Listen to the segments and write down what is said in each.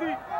Messi.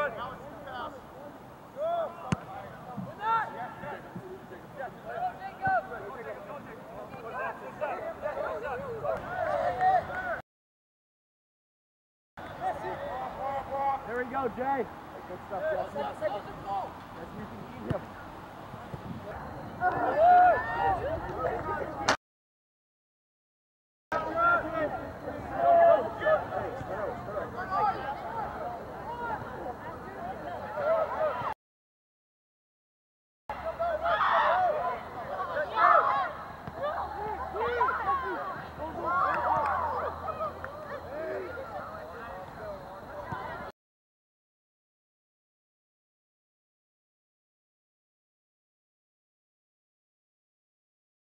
There we go, Jay. Good stuff, Jesse.